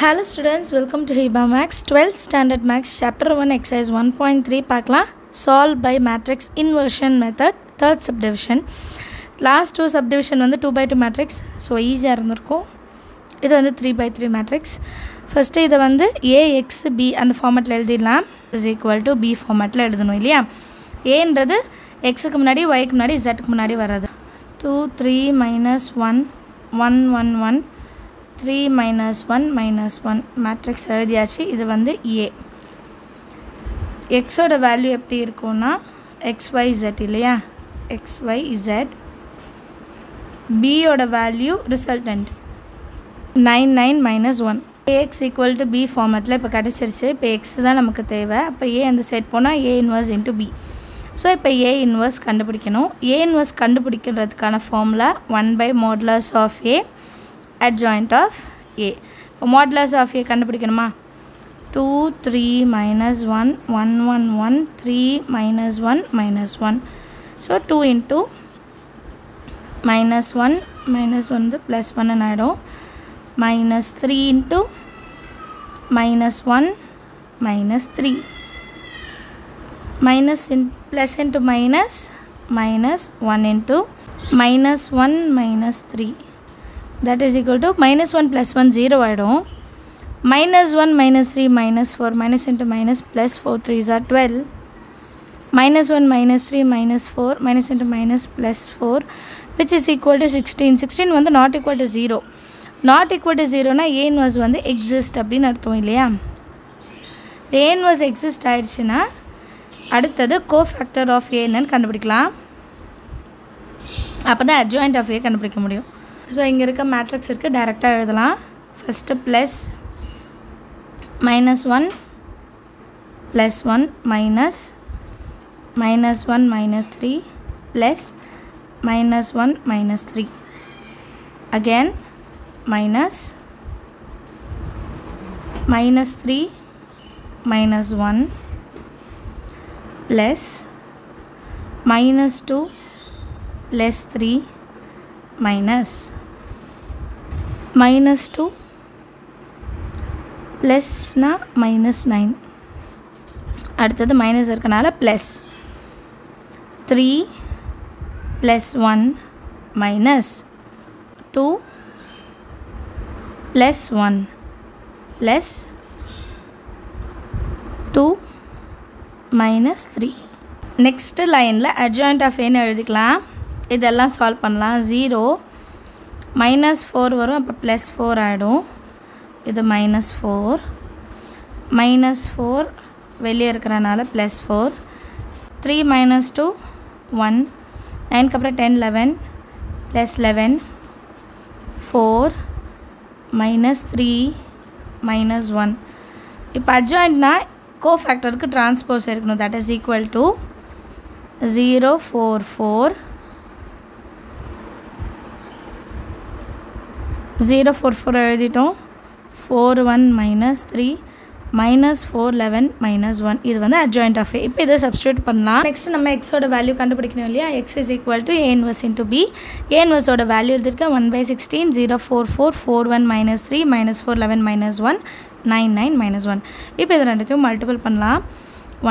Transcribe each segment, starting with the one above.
Hello students welcome to Hiba maths twelfth standard maths chapter one exercise one point three பார்க்கலாம் solve by matrix inversion method third subdivision last two subdivision வந்து two by two matrix so ஈஸியாக இருந்திருக்கும். இது வந்து three by three matrix first இதை வந்து ax B அந்த ஃபார்மேட்டில் எழுதிடலாம். இஸ் ஈக்குவல் டு பி ஃபார்மேட்டில் எழுதணும் இல்லையா? ஏன்றது எக்ஸுக்கு முன்னாடி ஒய்க்கு முன்னாடி ஜெட்டுக்கு முன்னாடி வர்றது. Two three minus one one one one three minus one minus one matrix எழுதியாச்சு. இது வந்து ஏ எக்ஸோட வேல்யூ எப்படி இருக்கும்னா எக்ஸ் ஒய் இசட் இல்லையா? எக்ஸ் ஒய் இசட் பியோட value resultant nine nine minus one A X equal to B ஃபார்மேட்டில் இப்போ கிடச்சிருச்சு. இப்போ எக்ஸ் தான் நமக்கு தேவை. அப்போ ஏ அந்த செட் போனால் A inverse into B so இப்போ ஏ இன்வர்ஸ் கண்டுபிடிக்கணும். A inverse கண்டுபிடிக்கிறதுக்கான formula one by modulus of A adjoint of A. இப்போ modulus of A கண்டுபிடிக்கணுமா? Two three minus one one one one three minus one minus one so two into minus one minus வந்து plus ஒன்னு ஆகிடும் minus three into minus one minus three minus in plus into minus minus one into minus one minus three that is equal to minus one plus one zero ஆகிடும் minus one minus three minus four minus into minus plus four three jar twelve minus one minus three minus four minus into minus plus four which is equal to sixteen sixteen வந்து not equal to zero not equal to ஜீரோனா ஏன் was வந்து exist அப்படின்னு அர்த்தம் இல்லையா? ஏன் was exist ஆயிடுச்சுன்னா அடுத்தது கோ factor of ஏன்னு கண்டுபிடிக்கலாம். அப்போ தான் அட்ஜாயிண்ட் ஆஃப் ஏ கண்டுபிடிக்க முடியும். ஸோ இங்கே இருக்க மேட்ரிக்ஸ் இருக்குது டைரெக்டாக எழுதலாம். First plus minus one plus one minus minus one minus three plus minus one minus three again minus minus three minus one plus minus two plus three minus minus two ப்ளஸ்னால் minus nine அடுத்தது minus இருக்கனால plus three plus one minus two plus one plus two minus three next லைனில் adjoint of ஏன்னு எழுதிக்கலாம். இதெல்லாம் solve பண்ணலாம். Zero minus four வரும் அப்போ plus four ஆகிடும் இது மைனஸ் ஃபோர் மைனஸ் ஃபோர் வெளியே இருக்கிறனால plus four three minus two one நைனுக்கு அப்புறம் ten eleven plus eleven four minus three minus one இப்போ அட்ஜாயின்ட்னா கோ ஃபேக்டருக்கு டிரான்ஸ்போஸ் இருக்கணும். That is equal to zero four four zero four four எழுதிட்டோம். Four one minus three minus four eleven minus one இது வந்து adjoint of ஏ இப்போ இதை substitute பண்ணலாம். நெக்ஸ்ட் நம்ம எக்ஸோட வேல்யூ கண்டுபிடிக்கணும் இல்லையா? X is equal to A inverse into B ஏன்வர்ஸோட value எழுதிருக்கேன் one by sixteen zero four four four one minus three minus four eleven minus one nine nine minus one இப்போ இது ரெண்டுத்தையும் multiple பண்ணலாம்.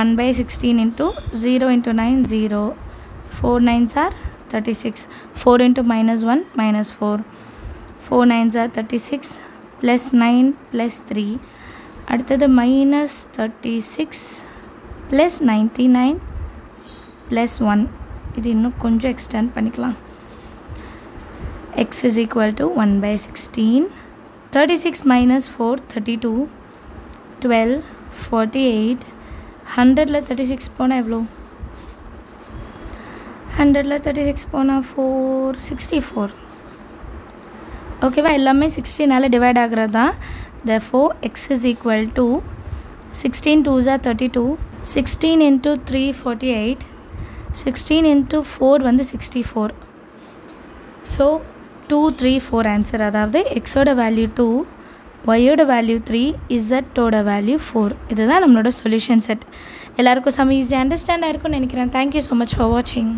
One by sixteen into zero into nine zero four nine sir thirty six four into minus one minus four four nines are thirty six plus nine plus three அடுத்தது minus thirty six plus ninety nine plus one இது இன்னும் கொஞ்சம் extend பண்ணிக்கலாம். X is equal to one by sixteen thirty six minus four thirty two twelve forty eight ஹண்ட்ரடில் thirty six போனால் எவ்வளோ? ஹண்ட்ரடில் thirty six போனால் ஃபோர் சிக்ஸ்டி ஃபோர் ஓகேவா எல்லாமே சிக்ஸ்டீனால் டிவைட் ஆகிறது? தான் த four X is equal to sixteen two Jha thirty two sixteen into three forty eight sixteen into four வந்து sixty four so two three four answer அதாவது எக்ஸோட value two ஒய்யோட value three இசட்டோட வேல்யூ ஃபோர் இதுதான் நம்மளோட solution set எல்லாருக்கும் some ஈஸியாக understand ஆயிருக்கும்னு நினைக்கிறேன். தேங்க்யூ ஸோ மச் ஃபார் வாட்சிங்